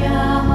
Yeah.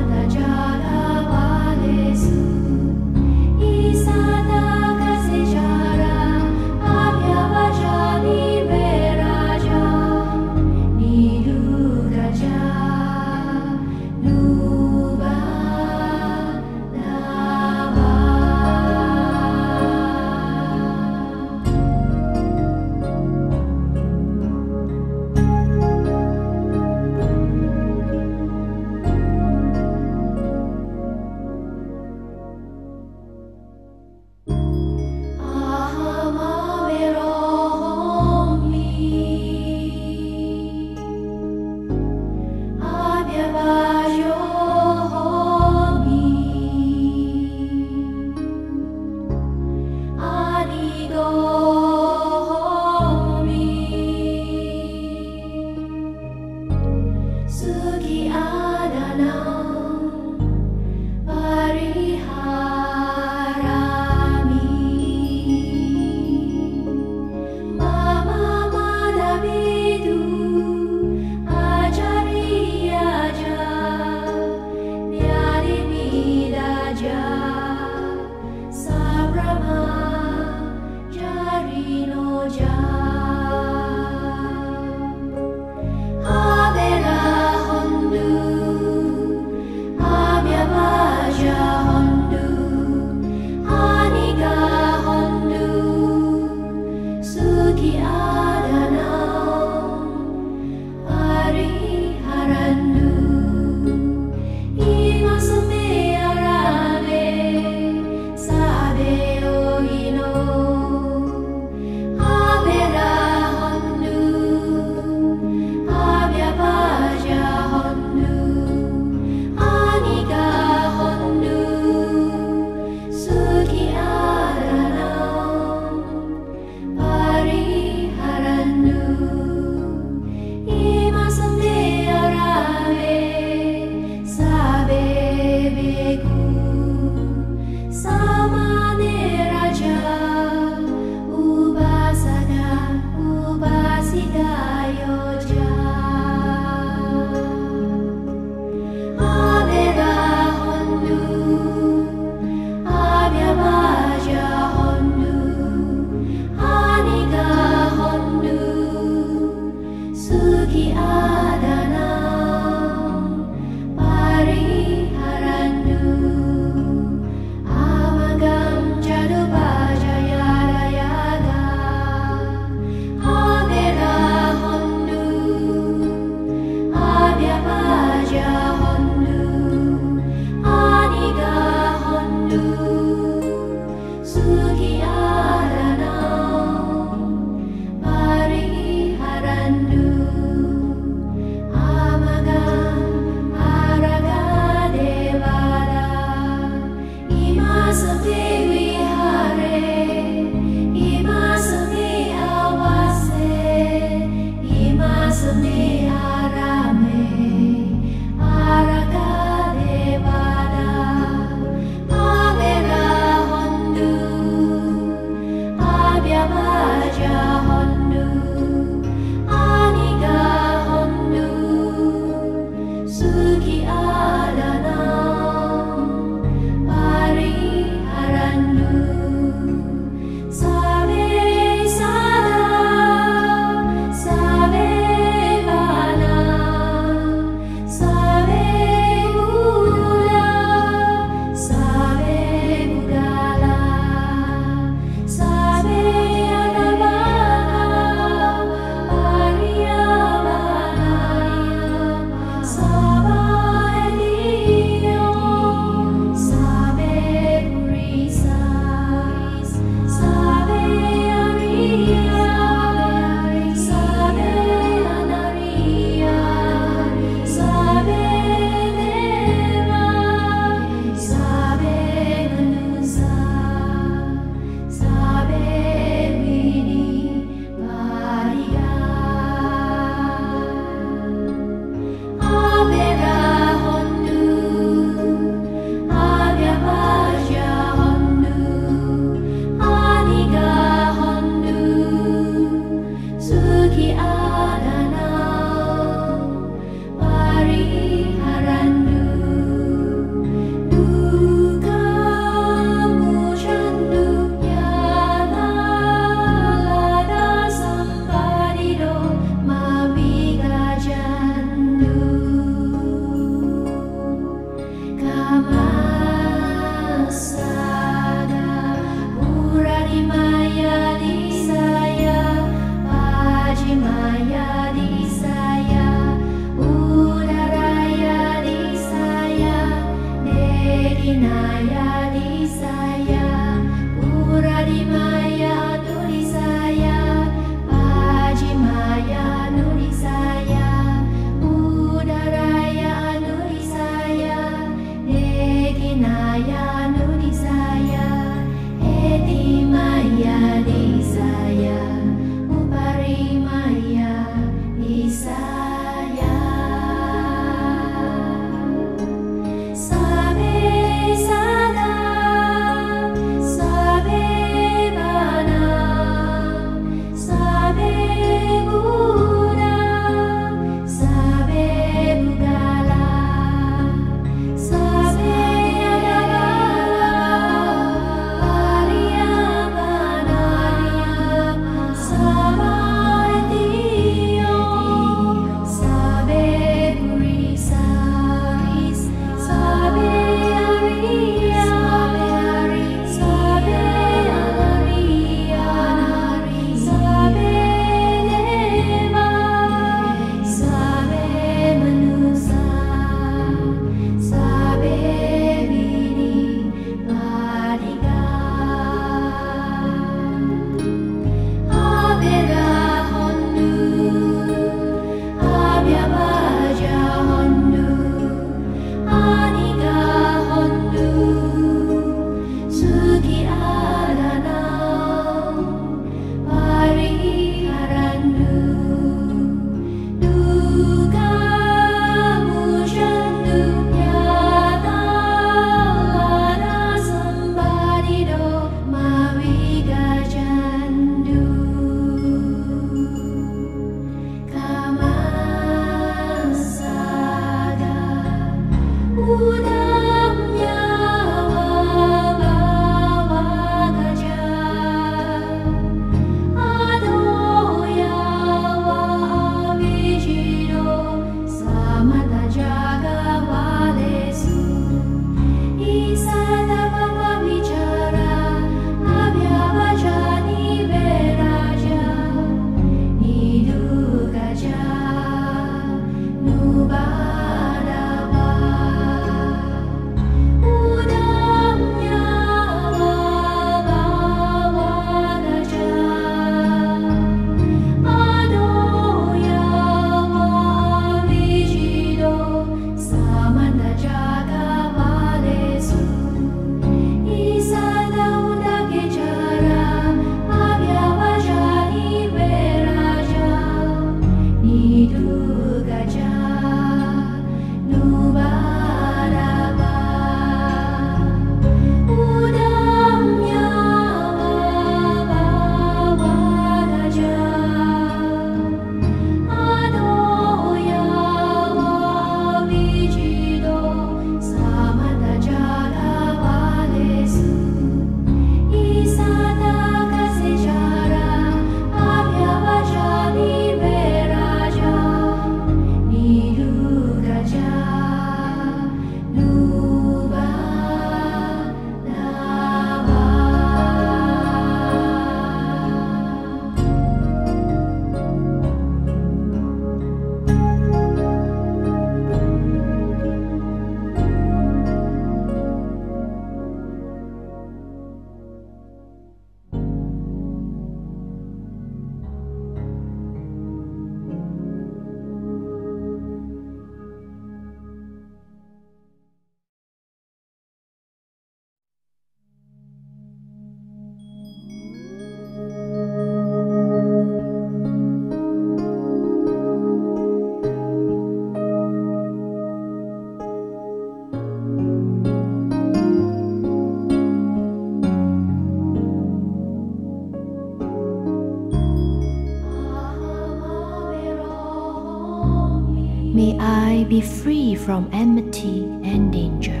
from enmity and danger.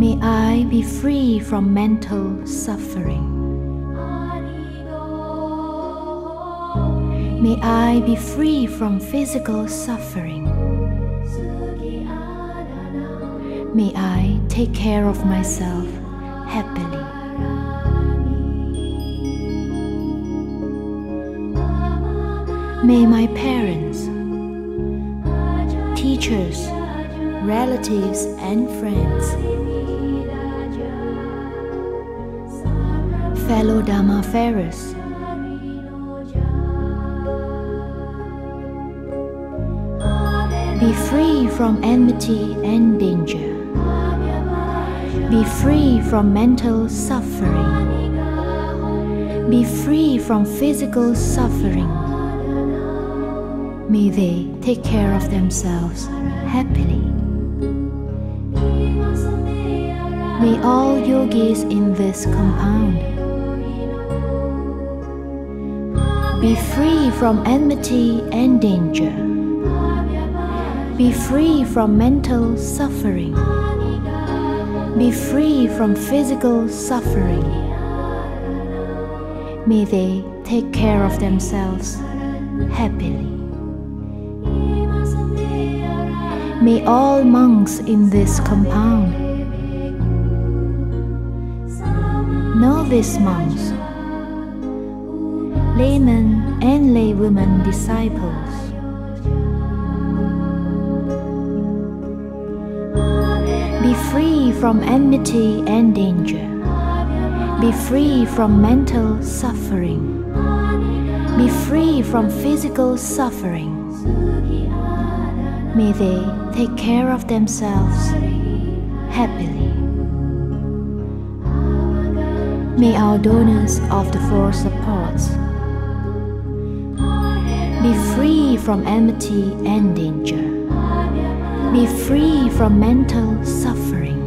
May I be free from mental suffering. May I be free from physical suffering. May I take care of myself happily. May my parents teachers, relatives, and friends. Fellow Dharma farers. Be free from enmity and danger. Be free from mental suffering. Be free from physical suffering. May they take care of themselves happily. May all yogis in this compound be free from enmity and danger. Be free from mental suffering. Be free from physical suffering. May they take care of themselves happily. May all monks in this compound novice monks, laymen and laywomen disciples, be free from enmity and danger. Be free from mental suffering. Be free from physical suffering. May they take care of themselves happily. May our donors of the four supports be free from enmity and danger. Be free from mental suffering.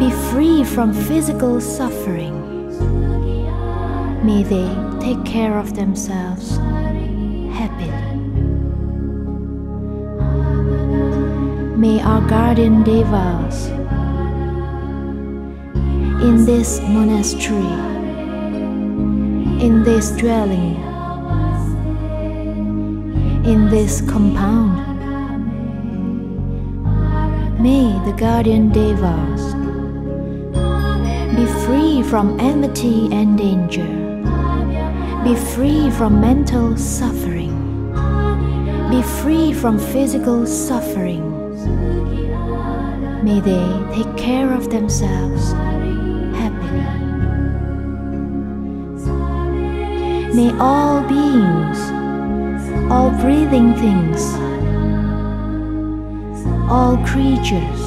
Be free from physical suffering. May they take care of themselves May our guardian devas in this monastery, in this dwelling, in this compound, may the guardian devas be free from enmity and danger, be free from mental suffering, be free from physical suffering. May they take care of themselves happily. May all beings, all breathing things, all creatures,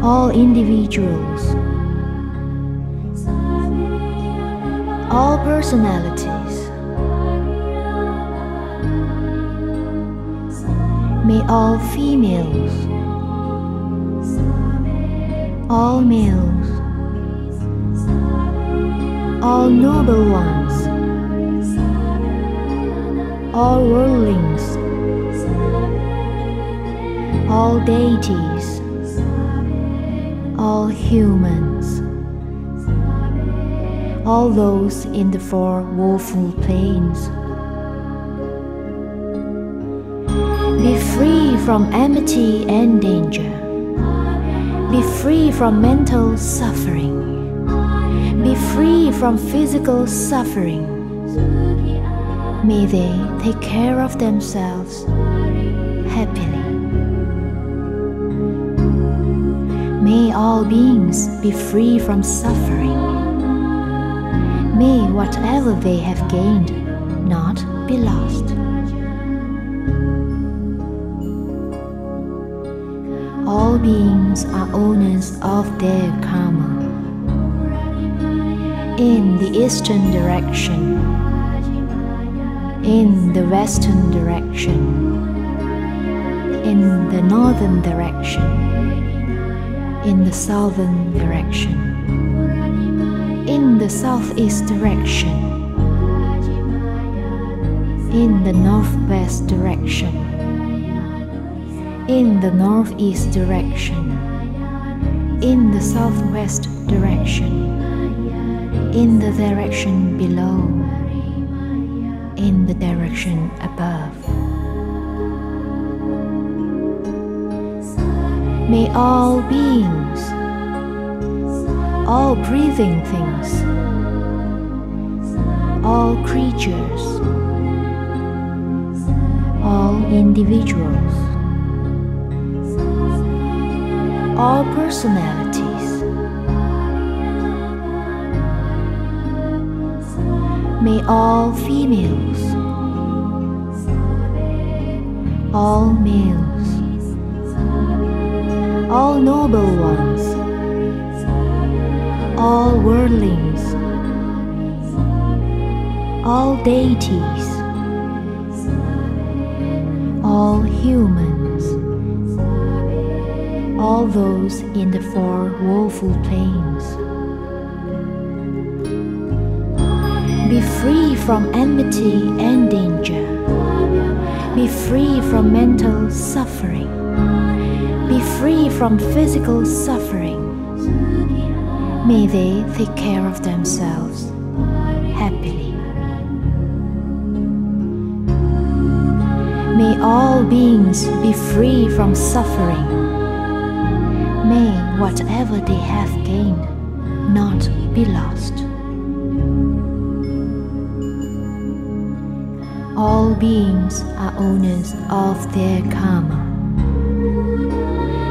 all individuals, all personalities, may all females, all males, all noble ones, all worldlings, all deities, all humans, all those in the four woeful planes. From enmity and danger. Be free from mental suffering. Be free from physical suffering. May they take care of themselves happily. May all beings be free from suffering. May whatever they have gained not be lost. Beings are owners of their karma. In the eastern direction, in the western direction, in the northern direction, in the southern direction, in the southeast direction, in the northwest direction, in the northeast direction, in the southwest direction, in the direction below, in the direction above. May all beings, all breathing things, all creatures, all individuals, all personalities. May all females, all males, all noble ones, all worldlings, all deities, all humans, all those in the four woeful planes. Be free from enmity and danger. Be free from mental suffering. Be free from physical suffering. May they take care of themselves happily. May all beings be free from suffering. May whatever they have gained not be lost. All beings are owners of their karma.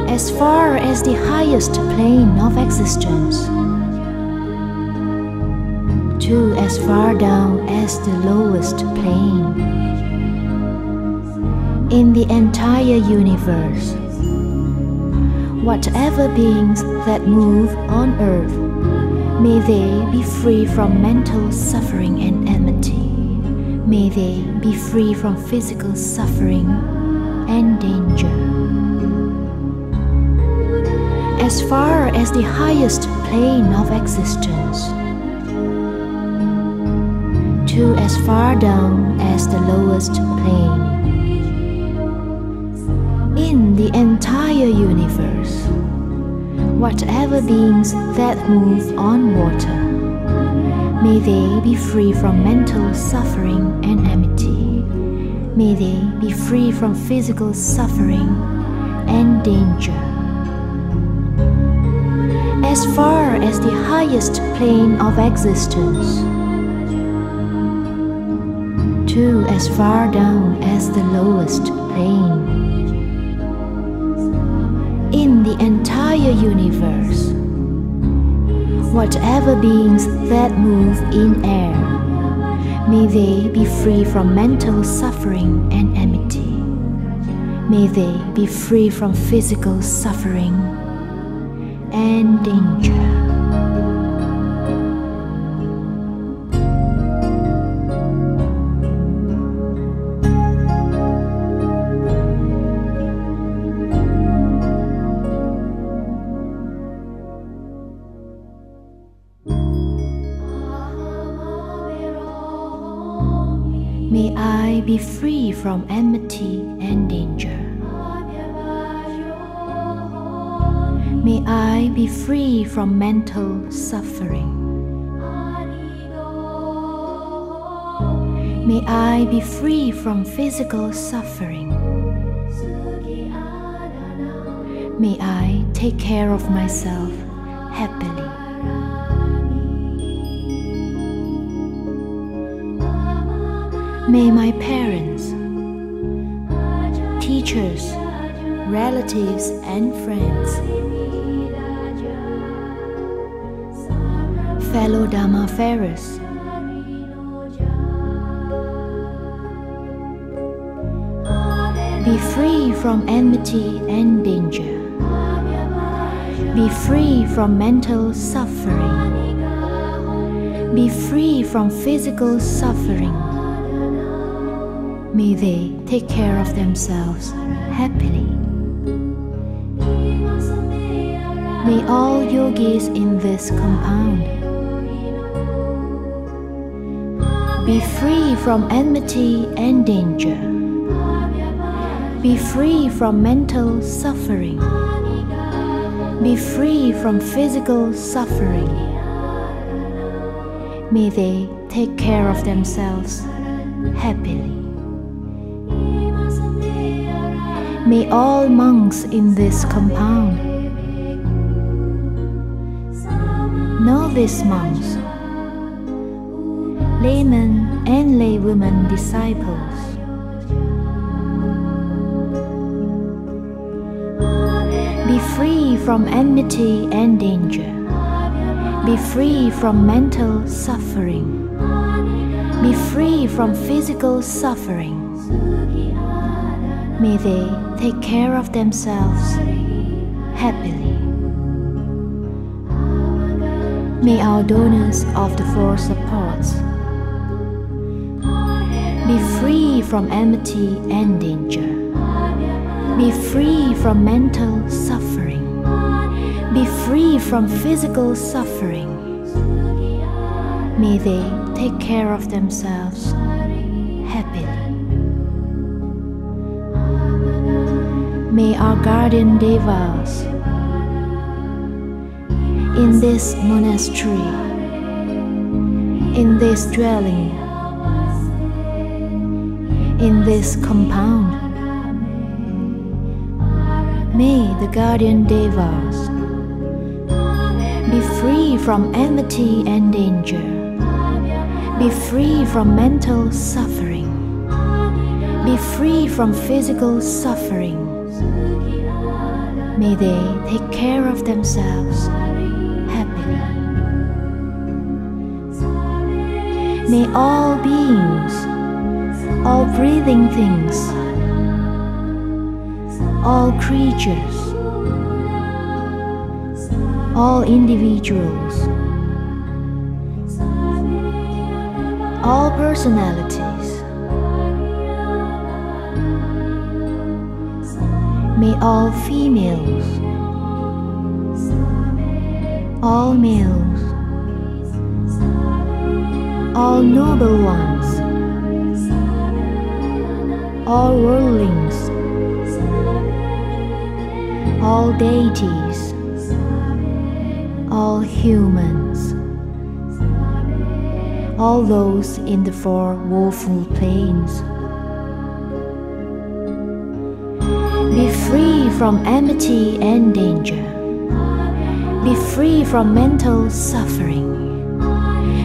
As far as the highest plane of existence, to as far down as the lowest plane. In the entire universe, whatever beings that move on earth, may they be free from mental suffering and enmity. May they be free from physical suffering and danger. As far as the highest plane of existence, to as far down as the lowest plane. In the entire universe, whatever beings that move on water, may they be free from mental suffering and enmity. May they be free from physical suffering and danger. As far as the highest plane of existence, to as far down as the lowest plane. In the entire universe, whatever beings that move in air, may they be free from mental suffering and enmity. May they be free from physical suffering and danger. Free from enmity and danger. May I be free from mental suffering. May I be free from physical suffering. May I take care of myself May my parents, teachers, relatives, and friends, fellow Dharma farers, be free from enmity and danger. Be free from mental suffering. Be free from physical suffering. May they take care of themselves happily. May all yogis in this compound be free from enmity and danger. Be free from mental suffering. Be free from physical suffering. May they take care of themselves happily. May all monks in this compound, novice monks, laymen and laywomen disciples, be free from enmity and danger. Be free from mental suffering. Be free from physical suffering. May they take care of themselves happily. May our donors of the four supports be free from enmity and danger. Be free from mental suffering. Be free from physical suffering. May they take care of themselves May our guardian devas in this monastery, in this dwelling, in this compound, may the guardian devas be free from enmity and danger, be free from mental suffering, be free from physical suffering. May they take care of themselves happily. May all beings, all breathing things, all creatures, all individuals, all personalities, may all females, all males, all noble ones, all worldlings, all deities, all humans, all those in the four woeful planes. From enmity and danger. Be free from mental suffering.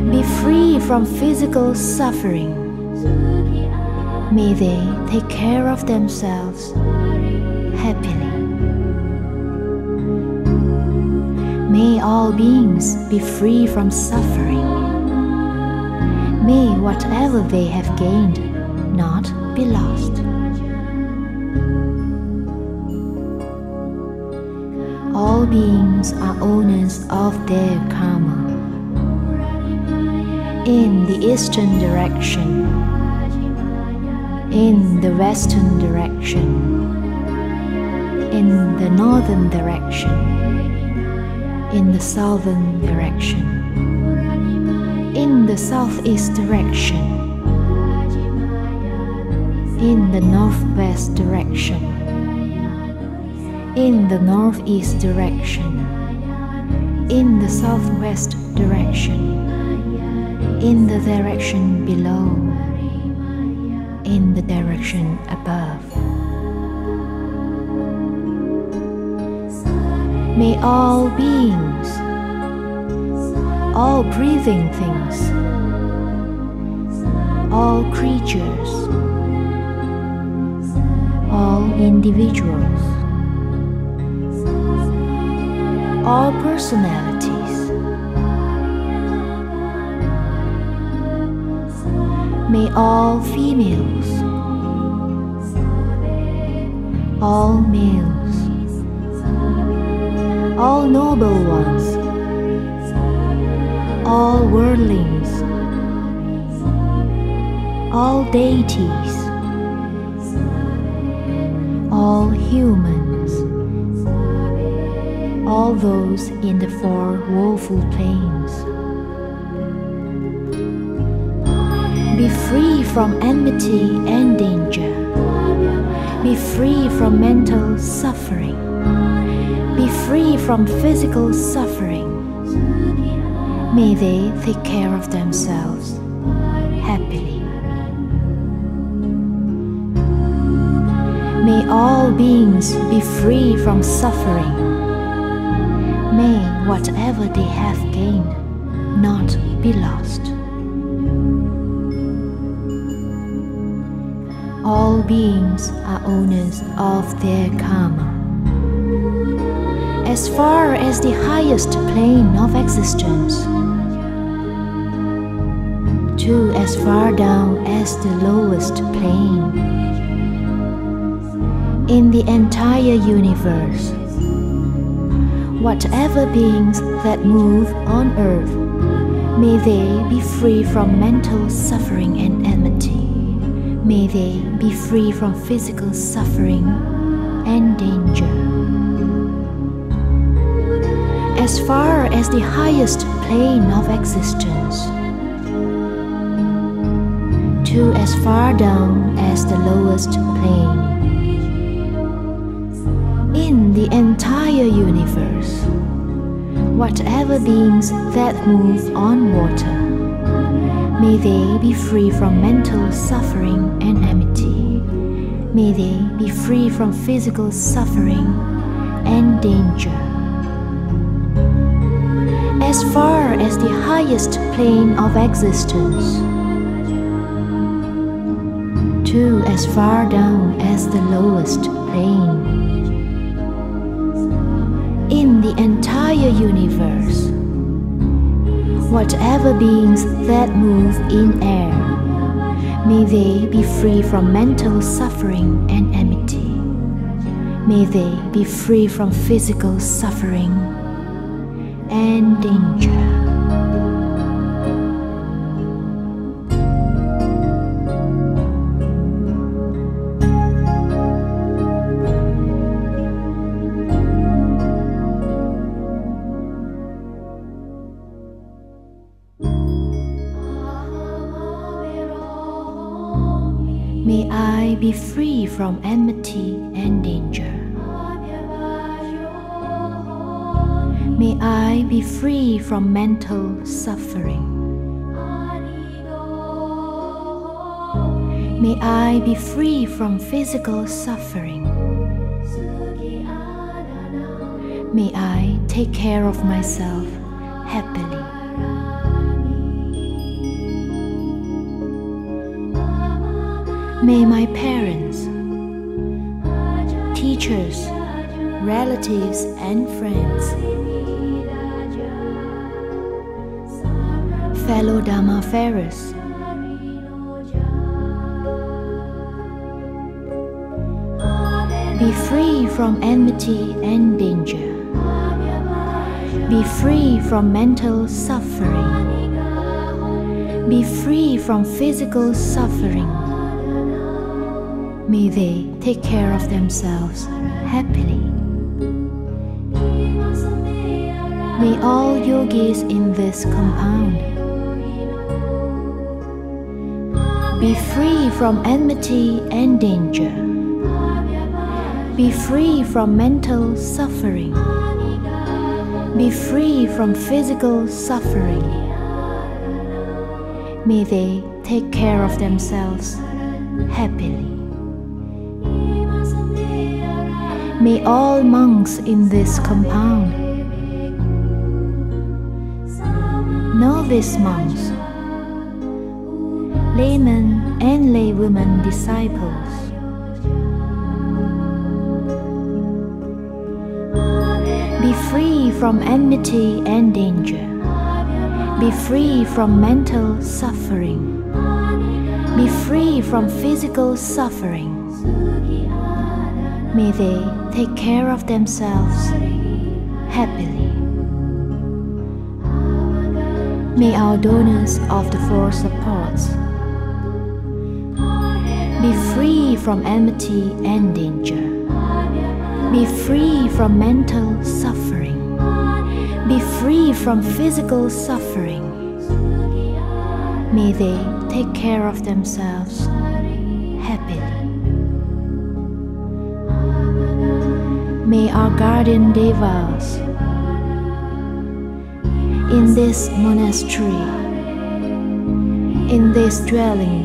Be free from physical suffering. May they take care of themselves happily. May all beings be free from suffering. May whatever they have gained not be lost. Beings are owners of their karma. In the eastern direction, in the western direction, in the northern direction, in the southern direction, in the southeast direction, in the northwest direction, in the northeast direction, in the southwest direction, in the direction below, in the direction above. May all beings, all breathing things, all creatures, all individuals, all personalities, may all females, all males, all noble ones, all worldlings, all deities, all humans, all those in the four woeful planes. Be free from enmity and danger. Be free from mental suffering. Be free from physical suffering. May they take care of themselves happily. May all beings be free from suffering. May whatever they have gained not be lost. All beings are owners of their karma. as far as the highest plane of existence, to as far down as the lowest plane. In the entire universe, whatever beings that move on earth, may they be free from mental suffering and enmity. May they be free from physical suffering and danger. As far as the highest plane of existence, to as far down as the lowest plane. The entire universe, whatever beings that move on water, may they be free from mental suffering and enmity. May they be free from physical suffering and danger. As far as the highest plane of existence, to as far down as the lowest plane. In the entire universe, whatever beings that move in air, may they be free from mental suffering and enmity. May they be free from physical suffering and danger. From enmity and danger. May I be free from mental suffering. May I be free from physical suffering. May I take care of myself happily. May my parents, teachers, relatives, and friends, fellow Dharma farers, be free from enmity and danger. Be free from mental suffering. Be free from physical suffering. May they take care of themselves happily. May all yogis in this compound be free from enmity and danger. Be free from mental suffering. Be free from physical suffering. May they take care of themselves May all monks in this compound, novice monks, laymen and laywomen disciples, be free from enmity and danger. Be free from mental suffering. Be free from physical suffering. May they take care of themselves happily. May our donors of the four supports be free from enmity and danger. Be free from mental suffering. Be free from physical suffering. May they take care of themselves May our guardian devas in this monastery, in this dwelling,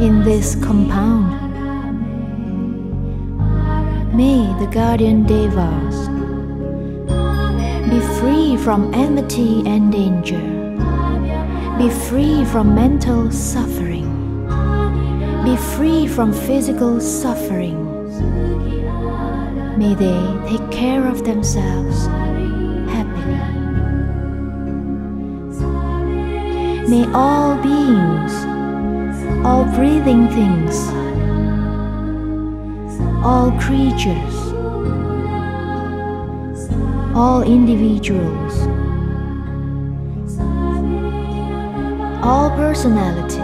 in this compound, may the guardian devas be free from enmity and danger, be free from mental suffering, be free from physical suffering. May they take care of themselves happily. May all beings, all breathing things, all creatures, all individuals, all personalities,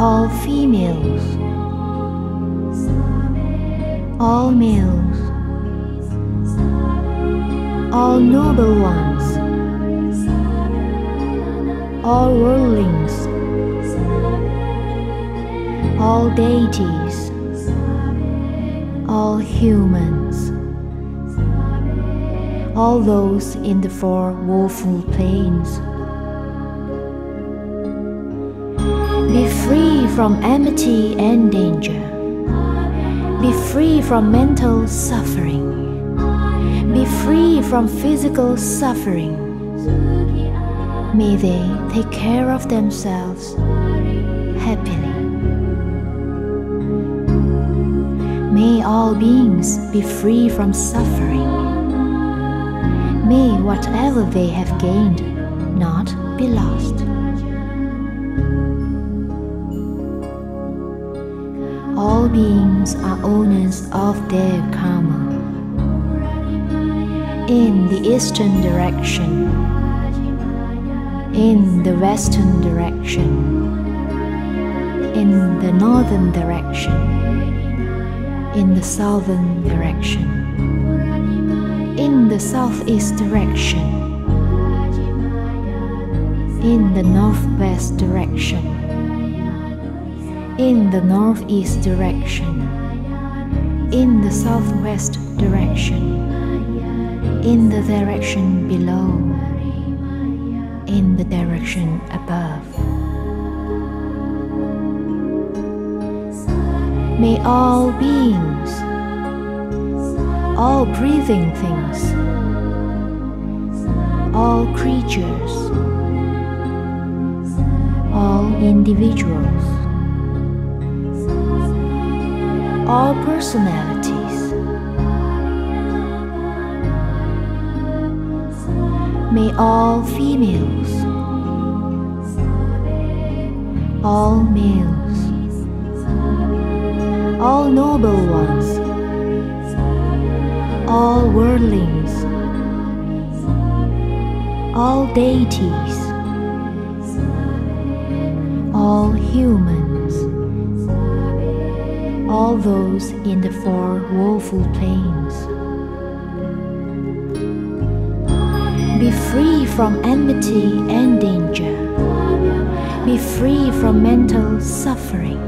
all females, all males, all noble ones, all worldlings, all deities, all humans, all those in the four woeful planes. From enmity and danger. Be free from mental suffering. Be free from physical suffering. May they take care of themselves happily. May all beings be free from suffering. May whatever they have gained not be lost. Beings are owners of their karma. In the eastern direction, in the western direction, in the northern direction, in the southern direction, in the southeast direction, in the northwest direction, in the northeast direction, in the southwest direction, in the direction below, in the direction above. May all beings, all breathing things, all creatures, all individuals, all personalities, may all females, all males, all noble ones, all worldlings, all deities, all humans, all those in the four woeful planes. Be free from enmity and danger. Be free from mental suffering.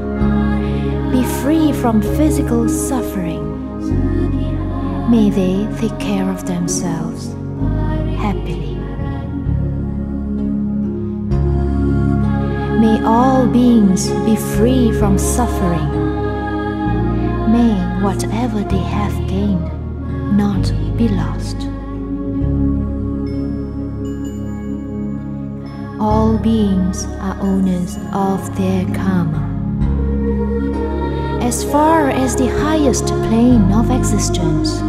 Be free from physical suffering. May they take care of themselves happily. May all beings be free from suffering. Whatever they have gained not be lost. All beings are owners of their karma. As far as the highest plane of existence,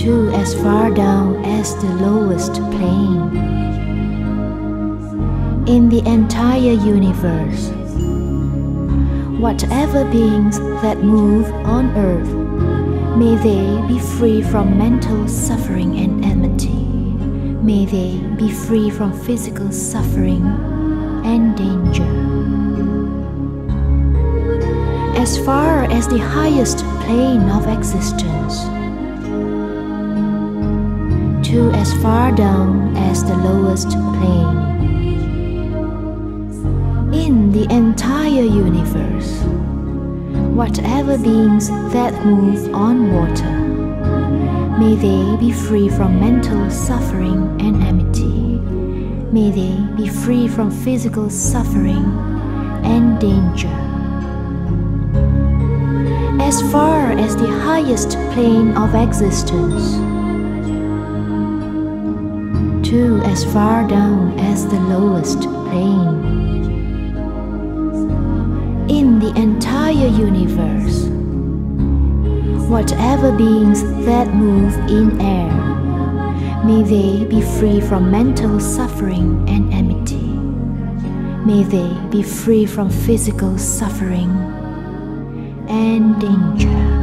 to as far down as the lowest plane. In the entire universe, whatever beings that move on earth, may they be free from mental suffering and enmity. May they be free from physical suffering and danger. As far as the highest plane of existence, to as far down as the lowest plane. The entire universe, whatever beings that move on water, may they be free from mental suffering and enmity. May they be free from physical suffering and danger. As far as the highest plane of existence, to as far down as the lowest plane in the entire universe. Whatever beings that move in air, may they be free from mental suffering and enmity. May they be free from physical suffering and danger.